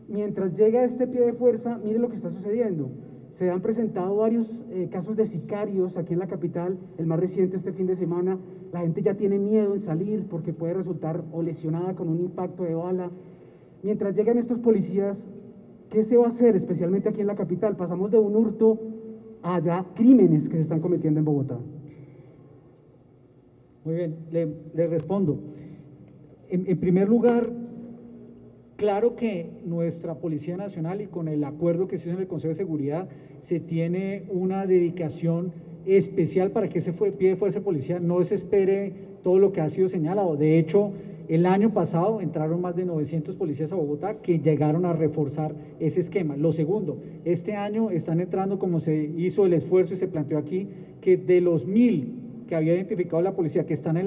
H: mientras llega este pie de fuerza, mire lo que está sucediendo. Se han presentado varios eh, casos de sicarios aquí en la capital, el más reciente este fin de semana. La gente ya tiene miedo en salir porque puede resultar o lesionada con un impacto de bala. Mientras llegan estos policías, ¿qué se va a hacer, especialmente aquí en la capital? Pasamos de un hurto a ya crímenes que se están cometiendo en Bogotá.
A: Muy bien, le, respondo. En primer lugar, claro que nuestra Policía Nacional y con el acuerdo que se hizo en el Consejo de Seguridad se tiene una dedicación especial para que ese pie de fuerza de policía no se espere todo lo que ha sido señalado. De hecho, el año pasado entraron más de 900 policías a Bogotá que llegaron a reforzar ese esquema. Lo segundo, este año están entrando, como se hizo el esfuerzo y se planteó aquí, que de los mil que había identificado la policía que están en,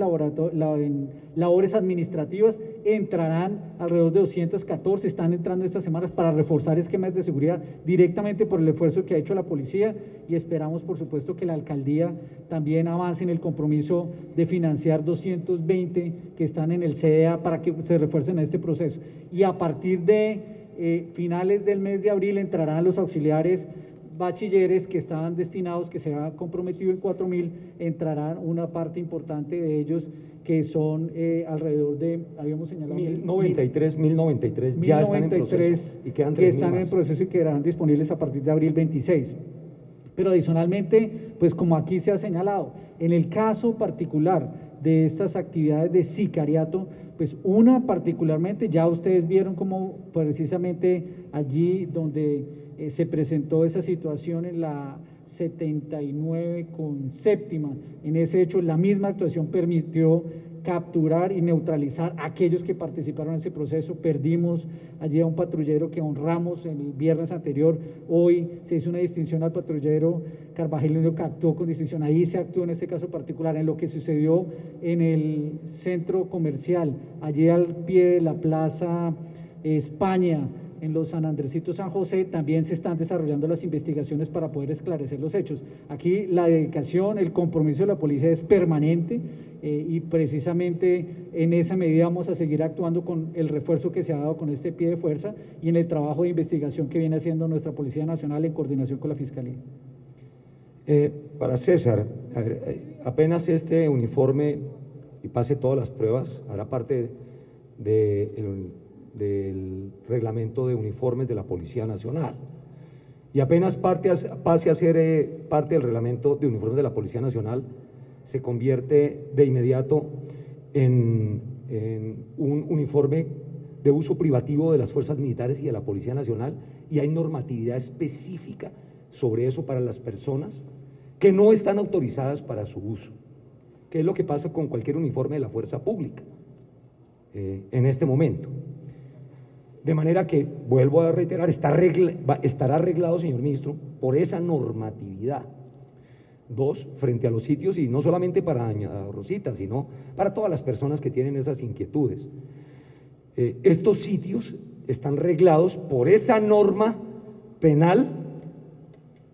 A: labores administrativas, entrarán alrededor de 214, están entrando estas semanas para reforzar esquemas de seguridad directamente por el esfuerzo que ha hecho la policía y esperamos, por supuesto, que la alcaldía también avance en el compromiso de financiar 220 que están en el CDA para que se refuercen en este proceso. Y a partir de eh, finales del mes de abril entrarán los auxiliares bachilleres que estaban destinados, que se ha comprometido en 4 mil, entrarán una parte importante de ellos que son eh, alrededor de, habíamos señalado, mil-
B: 1093, 1093 ya están en
A: 1093
B: proceso y quedan
A: que
B: 3.000
A: están en
B: más.
A: proceso y quedarán disponibles a partir de abril 26. Pero adicionalmente, pues como aquí se ha señalado, en el caso particular de estas actividades de sicariato, pues una particularmente, ya ustedes vieron como precisamente allí donde eh, se presentó esa situación en la 79 con séptima, en ese hecho la misma actuación permitió capturar y neutralizar a aquellos que participaron en ese proceso. Perdimos allí a un patrullero que honramos el viernes anterior. Hoy se hizo una distinción al patrullero Carvajelino que actuó con distinción. Ahí se actuó en este caso particular, en lo que sucedió en el centro comercial, allí al pie de la Plaza España en los San Andresitos San José también se están desarrollando las investigaciones para poder esclarecer los hechos. Aquí la dedicación, el compromiso de la policía es permanente eh, y precisamente en esa medida vamos a seguir actuando con el refuerzo que se ha dado con este pie de fuerza y en el trabajo de investigación que viene haciendo nuestra Policía Nacional en coordinación con la Fiscalía.
B: Eh, para César, a ver, eh, apenas este uniforme y pase todas las pruebas, hará parte de el- del reglamento de uniformes de la Policía Nacional. Y apenas parte pase a ser eh, parte del reglamento de uniformes de la Policía Nacional, se convierte de inmediato en, en un uniforme de uso privativo de las fuerzas militares y de la Policía Nacional y hay normatividad específica sobre eso para las personas que no están autorizadas para su uso, que es lo que pasa con cualquier uniforme de la fuerza pública eh, en este momento. De manera que, vuelvo a reiterar, está estará arreglado, señor ministro, por esa normatividad. Dos, frente a los sitios, y no solamente para Rosita, sino para todas las personas que tienen esas inquietudes. Eh, estos sitios están reglados por esa norma penal,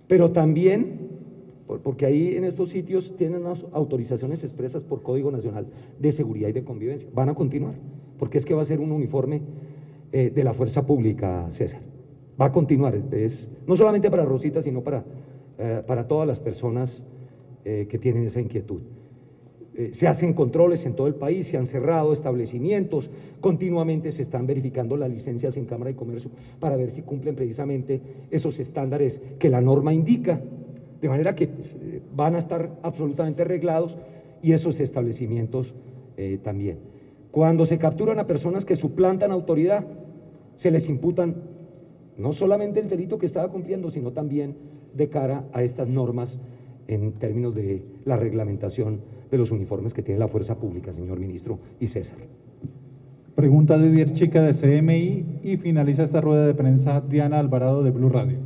B: pero también, porque ahí en estos sitios tienen autorizaciones expresas por Código Nacional de Seguridad y de Convivencia. Van a continuar, porque es que va a ser un uniforme eh, de la fuerza pública, César. Va a continuar, es, no solamente para Rosita, sino para, eh, para todas las personas que tienen esa inquietud. Eh, se hacen controles en todo el país, se han cerrado establecimientos, continuamente se están verificando las licencias en Cámara de Comercio para ver si cumplen precisamente esos estándares que la norma indica, de manera que pues, eh, van a estar absolutamente arreglados y esos establecimientos eh, también. Cuando se capturan a personas que suplantan autoridad, se les imputan no solamente el delito que estaba cumpliendo, sino también de cara a estas normas en términos de la reglamentación de los uniformes que tiene la fuerza pública, señor ministro y César.
D: Pregunta de Dier Chica de CMI y finaliza esta rueda de prensa Diana Alvarado de Blue Radio.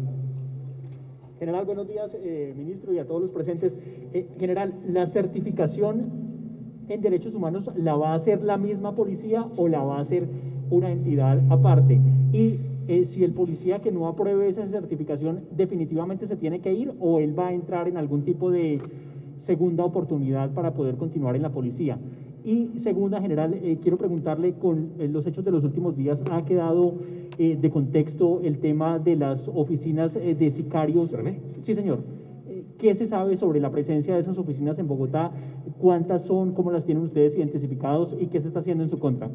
I: General, buenos días, eh, ministro, y a todos los presentes. Eh, general, ¿la certificación en derechos humanos la va a hacer la misma policía o la va a hacer una entidad aparte? Y eh, si el policía que no apruebe esa certificación definitivamente se tiene que ir o él va a entrar en algún tipo de segunda oportunidad para poder continuar en la policía. Y segunda, general, eh, quiero preguntarle, con eh, los hechos de los últimos días, ¿ha quedado eh, de contexto el tema de las oficinas de sicarios? Sí, señor. ¿Qué se sabe sobre la presencia de esas oficinas en Bogotá? ¿Cuántas son? ¿Cómo las tienen ustedes identificados? ¿Y qué se está haciendo en su contra?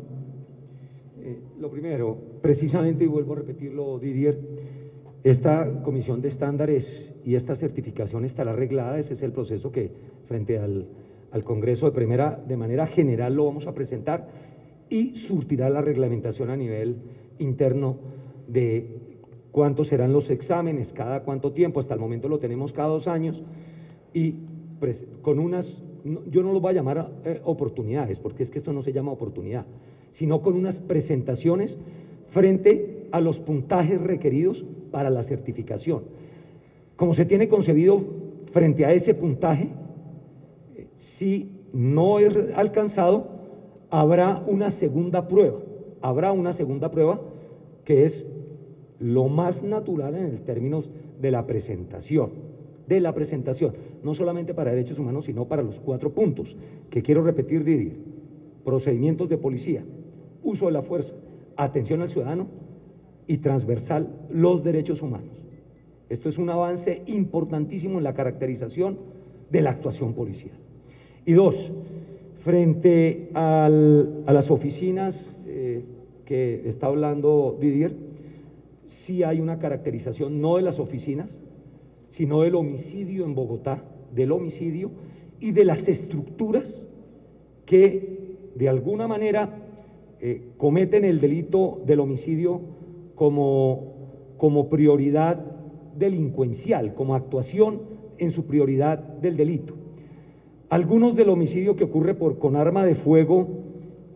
B: lo primero, precisamente, y vuelvo a repetirlo, Didier, esta comisión de estándares y esta certificación estará arreglada, ese es el proceso que frente al, Congreso de primera, de manera general lo vamos a presentar y surtirá la reglamentación a nivel interno de cuántos serán los exámenes, cada cuánto tiempo, hasta el momento lo tenemos cada dos años y con unas, yo no lo voy a llamar eh, oportunidades, porque es que esto no se llama oportunidad, sino con unas presentaciones frente a los puntajes requeridos para la certificación. Como se tiene concebido frente a ese puntaje, si no es alcanzado, habrá una segunda prueba. Habrá una segunda prueba que es lo más natural en el términos de la presentación, de la presentación, no solamente para derechos humanos, sino para los cuatro puntos que quiero repetir, Didier. Procedimientos de policía, uso de la fuerza, atención al ciudadano y transversal los derechos humanos. Esto es un avance importantísimo en la caracterización de la actuación policial. Y dos, frente a las oficinas eh, que está hablando Didier, sí hay una caracterización no de las oficinas, sino del homicidio en Bogotá, del homicidio y de las estructuras que de alguna manera eh, cometen el delito del homicidio como, como prioridad delincuencial, como actuación en su prioridad del delito. Algunos del homicidio que ocurre por, con arma de fuego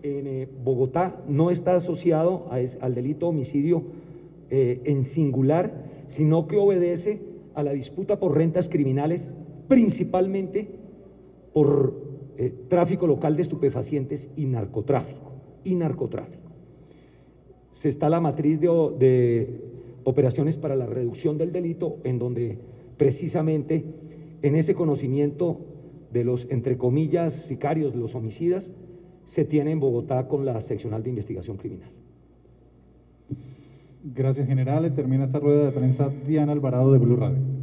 B: en eh, Bogotá no está asociado al delito homicidio eh, en singular, sino que obedece a la disputa por rentas criminales, principalmente por tráfico local de estupefacientes y narcotráfico y narcotráfico. Se está la matriz de, operaciones para la reducción del delito, en donde precisamente en ese conocimiento de los, entre comillas, sicarios, de los homicidas, se tiene en Bogotá con la seccional de investigación criminal.
D: Gracias, general. Termina esta rueda de prensa Diana Alvarado de Blue Radio.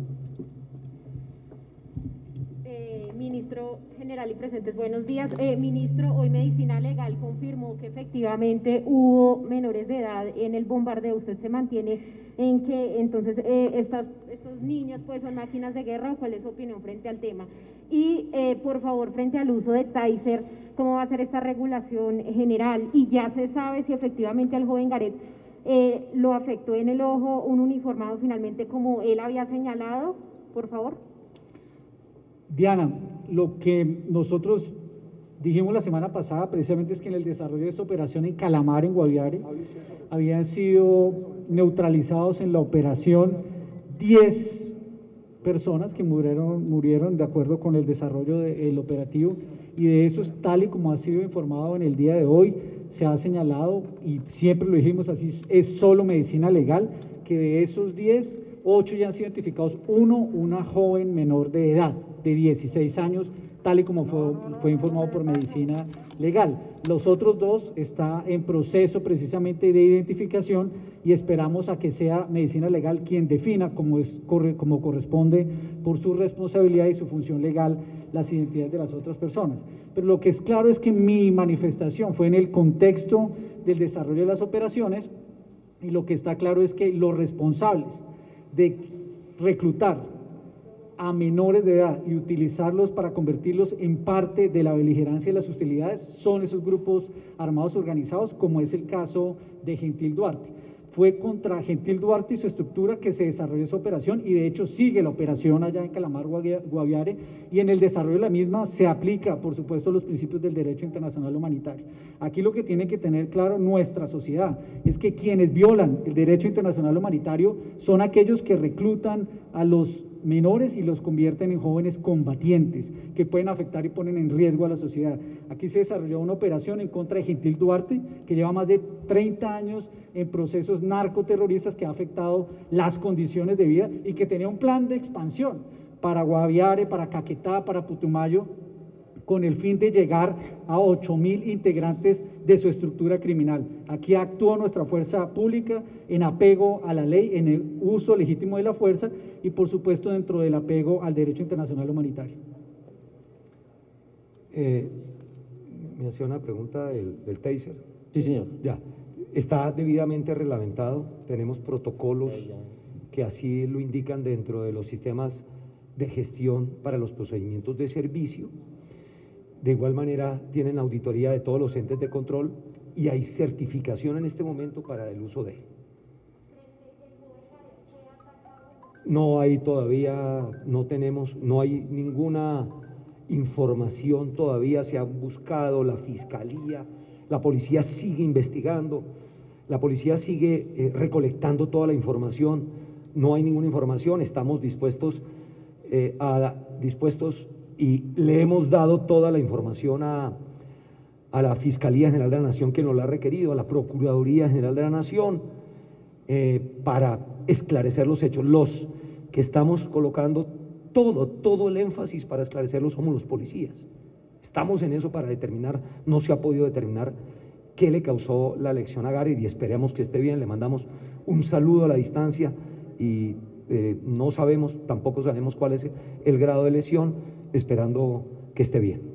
J: ministro general y presentes, buenos días. Eh, ministro, hoy Medicina Legal confirmó que efectivamente hubo menores de edad en el bombardeo. ¿Usted se mantiene en que entonces eh, estas, estos niños pues son máquinas de guerra o cuál es su opinión frente al tema? Y eh, por favor, frente al uso de Taser, ¿cómo va a ser esta regulación general? Y ya se sabe si efectivamente al joven Garet eh, lo afectó en el ojo un uniformado finalmente como él había señalado, por favor.
A: Diana, lo que nosotros dijimos la semana pasada precisamente es que en el desarrollo de esta operación en Calamar, en Guaviare, habían sido neutralizados en la operación 10 personas que murieron, murieron de acuerdo con el desarrollo del operativo y de esos, tal y como ha sido informado en el día de hoy, se ha señalado, y siempre lo dijimos así, es solo medicina legal, que de esos 10, 8 ya han sido identificados, uno, una joven menor de edad, de 16 años, tal y como fue, informado por medicina legal. Los otros dos está en proceso precisamente de identificación y esperamos a que sea medicina legal quien defina como, como corresponde por su responsabilidad y su función legal las identidades de las otras personas. Pero lo que es claro es que mi manifestación fue en el contexto del desarrollo de las operaciones y lo que está claro es que los responsables de reclutar a menores de edad y utilizarlos para convertirlos en parte de la beligerancia y las hostilidades son esos grupos armados organizados, como es el caso de Gentil Duarte. Fue contra Gentil Duarte y su estructura que se desarrolló esa operación y de hecho sigue la operación allá en Calamar, Guaviare y en el desarrollo de la misma se aplica, por supuesto, los principios del derecho internacional humanitario. Aquí lo que tiene que tener claro nuestra sociedad es que quienes violan el derecho internacional humanitario son aquellos que reclutan a los menores y los convierten en jóvenes combatientes que pueden afectar y ponen en riesgo a la sociedad. Aquí se desarrolló una operación en contra de Gentil Duarte, que lleva más de 30 años en procesos narcoterroristas que ha afectado las condiciones de vida y que tenía un plan de expansión para Guaviare, para Caquetá, para Putumayo, con el fin de llegar a 8 mil integrantes de su estructura criminal. Aquí actúa nuestra fuerza pública en apego a la ley, en el uso legítimo de la fuerza y por supuesto dentro del apego al derecho internacional humanitario.
B: Eh, me hacía una pregunta del, del taser.
C: Sí, señor.
B: Ya, está debidamente reglamentado, tenemos protocolos que así lo indican dentro de los sistemas de gestión para los procedimientos de servicio de igual manera, tienen auditoría de todos los entes de control y hay certificación en este momento para el uso de él. No hay todavía, no tenemos, no hay ninguna información todavía, se ha buscado la fiscalía, la policía sigue investigando, la policía sigue eh, recolectando toda la información, no hay ninguna información, estamos dispuestos, eh, a, dispuestos y le hemos dado toda la información a, la Fiscalía General de la Nación que nos la ha requerido, a la Procuraduría General de la Nación, eh, para esclarecer los hechos. Los que estamos colocando todo, todo el énfasis para esclarecerlos somos los policías. Estamos en eso para determinar, no se ha podido determinar qué le causó la lesión a Gary y esperemos que esté bien. Le mandamos un saludo a la distancia y eh, no sabemos, tampoco sabemos cuál es el grado de lesión esperando que esté bien.